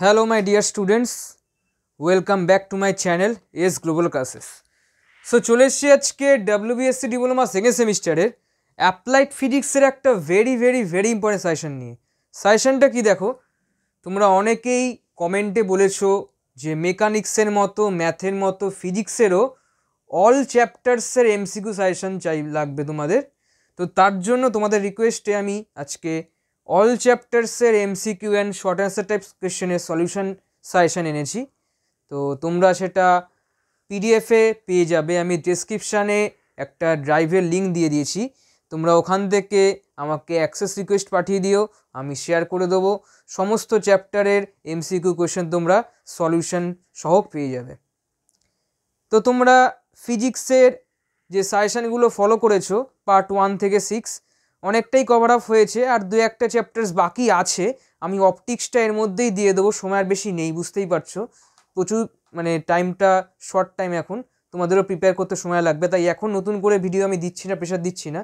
Hello, my dear students. Welcome back to my channel, S global classes so চলে এসছি আজকে WBSC diploma second সেমিস্টারের applied ফিজিক্সের একটা very very very important suggestion নিয়ে। সাজেশনটা কি দেখো? তোমরা অনেকেই কমেন্টে বলেছ যে মেকানিক্সের মতো ম্যাথের মতো ফিজিক্সেরও অল চ্যাপ্টার্সের এমসিকিউ সাজেশন চাই লাগবে তোমাদের। তো তার জন্য তোমাদের রিকোয়েস্টে আমি আজকে all চ্যাপ্টার্সের MCQ and short answer type কোয়েশ্চেনের solution suggestion এনেছি। তো তোমরা সেটা পিডিএফে পেয়ে যাবে। আমি ডেসক্রিপশানে একটা ড্রাইভের লিঙ্ক দিয়ে দিয়েছি। তোমরা ওখান থেকে আমাকে অ্যাক্সেস রিকোয়েস্ট পাঠিয়ে দিও। আমি শেয়ার করে দেবো। সমস্ত চ্যাপ্টারের এমসিকিউ কোয়েশ্চেন তোমরা সলিউশন সহ পেয়ে যাবে। তো তোমরা ফিজিক্সের যে সাজেশানগুলো ফলো করেছ পার্ট ওয়ান থেকে সিক্স অনেকটাই কভার আপ হয়েছে আর দু একটা চ্যাপ্টার্স বাকি আছে। আমি অপটিক্সটা এর মধ্যেই দিয়ে দেবো, সময় আর বেশি নেই, বুঝতেই পারছ? প্রচুর মানে টাইমটা শর্ট টাইম এখন। তোমাদেরও প্রিপেয়ার করতে সময় লাগবে, তাই এখন নতুন করে ভিডিও আমি দিচ্ছি না প্রেশার দিচ্ছি না।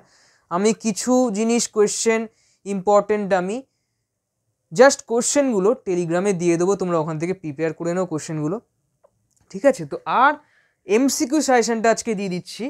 আমি কিছু জিনিস কোয়েশ্চেন ইম্পর্টেন্ট আমি। জাস্ট কোশ্চেনগুলো টেলিগ্রামে দিয়ে দেবো, তোমরা ওখান থেকে প্রিপেয়ার করে নাও কোশ্চেনগুলো ঠিক আছে? তো আর এমসিকিউ সাজেশনটা আজকে দিয়ে দিচ্ছি।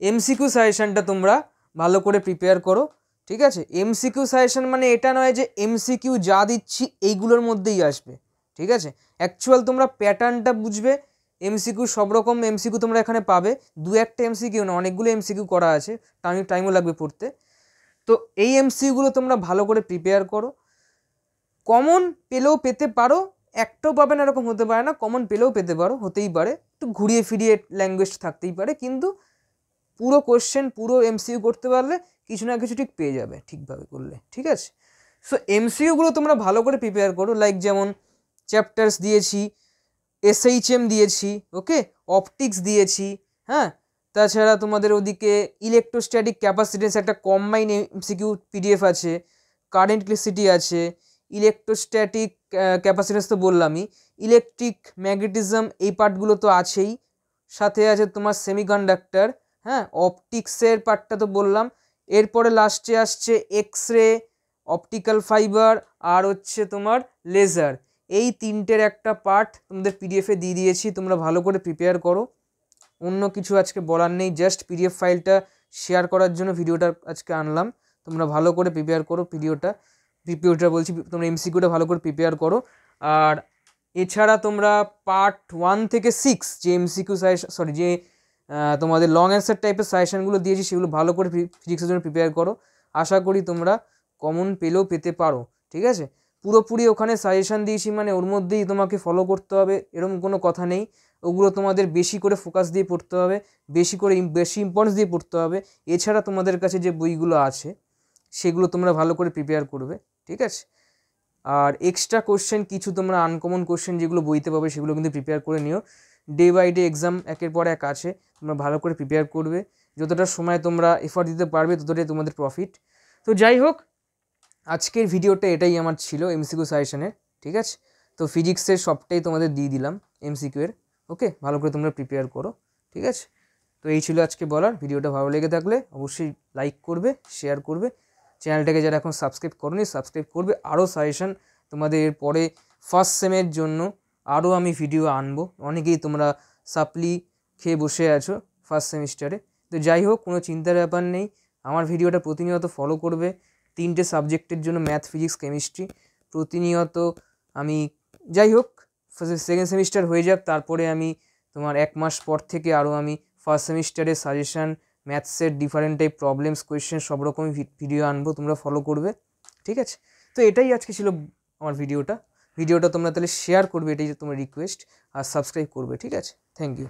এমসিকিউ সাজেশনটা তোমরা ভালো করে প্রিপেয়ার করো। ঠিক আছে? এমসিকিউ সাজেশন মানে এটা নয় যে এমসিকিউ যা দিচ্ছি এইগুলোর মধ্যেই আসবে, ঠিক আছে? অ্যাকচুয়াল তোমরা প্যাটার্নটা বুঝবে এমসিকিউ সব রকম এমসিকিউ তোমরা এখানে পাবে। দু একটা এমসিকিউ না অনেকগুলো এমসিকিউ করা আছে টাইম টাইমও লাগবে পড়তে। তো এই এমসিকিউগুলো তোমরা ভালো করে প্রিপেয়ার করো। কমন পেলেও পেতে পারো, একটাও পাবে না, এরকম হতে পারে না। কমন পেলেও পেতে পারো, হতেই পারে। একটু ঘুরিয়ে ফিরিয়ে ল্যাঙ্গুয়েজ থাকতেই পারে, কিন্তু পুরো কোশ্চেন পুরো এমসিইউ করতে পারলে কিছু না কিছু ঠিক পেয়ে যাবে ঠিকভাবে করলে, ঠিক আছে? সো এমসিইউগুলো তোমরা ভালো করে প্রিপেয়ার করো লাইক যেমন চ্যাপ্টার্স দিয়েছি এসএইচএম দিয়েছি ওকে অপটিক্স দিয়েছি হ্যাঁ? তাছাড়া তোমাদের ওদিকে ইলেকট্রোস্ট্যাটিক ক্যাপাসিটেন্স একটা কম্বাইন এমসিকিউ পিডিএফ আছে কারেন্ট ইলেকট্রিসিটি আছে ইলেকট্রোস্ট্যাটিক ক্যাপাসিটেন্স তো বললামই ইলেকট্রিক ম্যাগনেটিজম এই পার্টগুলো তো আছেই, সাথে আছে তোমার সেমিকন্ডাক্টর হ্যাঁ? অপটিক্সের পার্টটা তো বললাম এরপরে লাস্টে আসছে এক্স রে অপটিক্যাল ফাইবার আর হচ্ছে তোমার লেজার এই তিনটের একটা পার্ট তোমাদের পিডিএফে দিয়ে দিয়েছি, তোমরা ভালো করে প্রিপেয়ার করো। অন্য কিছু আজকে বলার নেই জাস্ট পিডিএফ ফাইলটা শেয়ার করার জন্য ভিডিওটা আজকে আনলাম। তোমরা ভালো করে প্রিপেয়ার করো ভিডিওটা প্রিপিওটা বলছি, তোমরা এমসিকিউটা ভালো করে প্রিপেয়ার করো। আর এছাড়া তোমরা পার্ট ওয়ান থেকে সিক্স যে এমসিকিউ সাজেশন সরি যে তোমাদের লং অ্যান্সার টাইপের সাজেশানগুলো দিয়েছি, সেগুলো ভালো করে ফিজিক্সের জন্য প্রিপেয়ার করো। আশা করি তোমরা কমন পেলেও পেতে পারো, ঠিক আছে? পুরোপুরি ওখানে সাজেশান দিয়েছি মানে ওর মধ্যেই তোমাকে ফলো করতে হবে, এরকম কোনো কথা নেই। ওগুলো তোমাদের বেশি করে ফোকাস দিয়ে পড়তে হবে, বেশি করে বেশি ইম্পর্টেন্স দিয়ে পড়তে হবে। এছাড়া তোমাদের কাছে যে বইগুলো আছে, সেগুলো তোমরা ভালো করে প্রিপেয়ার করবে, ঠিক আছে? আর এক্সট্রা কোশ্চেন কিছু তোমরা আনকমন কোশ্চেন যেগুলো বইতে পাবে, সেগুলো কিন্তু প্রিপেয়ার করে নিও। ডে বাই ডে এক্সাম একের পর এক আছে, তোমরা ভালো করে প্রিপেয়ার করবে। যতটা সময় তোমরা এফোর্ট দিতে পারবে, ততটাই তোমাদের প্রফিট তো যাই হোক, আজকের ভিডিওটা এটাই আমার ছিল এমসিকিউ সাজেশনের ঠিক আছে? তো ফিজিক্সের সবটাই তোমাদের দিয়ে দিলাম এমসিকিউ এর ওকে ভালো করে তোমরা প্রিপেয়ার করো, ঠিক আছে? তো এই ছিল আজকে বলার ভিডিওটা ভালো লেগে থাকলে অবশ্যই লাইক করবে শেয়ার করবে। চ্যানেলটাকে যারা এখন সাবস্ক্রাইব করনি সাবস্ক্রাইব করবে। আরও সাজেশন তোমাদের এরপরে ফার্স্ট সেমের জন্য আরও আমি ভিডিও আনব। অনেকেই তোমরা সাপ্লি খেয়ে বসে আছো ফার্স্ট সেমিস্টারে তো যাই হোক, কোনো চিন্তার ব্যাপার নেই। আমার ভিডিওটা প্রতিনিয়ত ফলো করবে। তিনটে সাবজেক্টের জন্য ম্যাথ ফিজিক্স কেমিস্ট্রি প্রতিনিয়ত আমি যাই হোক সেকেন্ড সেমিস্টার হয়ে যাক। তারপরে আমি তোমার এক মাস পর থেকে আরও আমি ফার্স্ট সেমিস্টারের সাজেশান ম্যাথসের ডিফারেন্ট টাইপ প্রবলেমস কোয়েশ্চেন সব রকমই ভিডিও আনব, তোমরা ফলো করবে, ঠিক আছে? তো এটাই আজকে ছিল আমার ভিডিওটা ভিডিওটা তোমরা তাহলে শেয়ার করবে, এটাই তোমার রিকোয়েস্ট আর সাবস্ক্রাইব করবে, ঠিক আছে? Thank you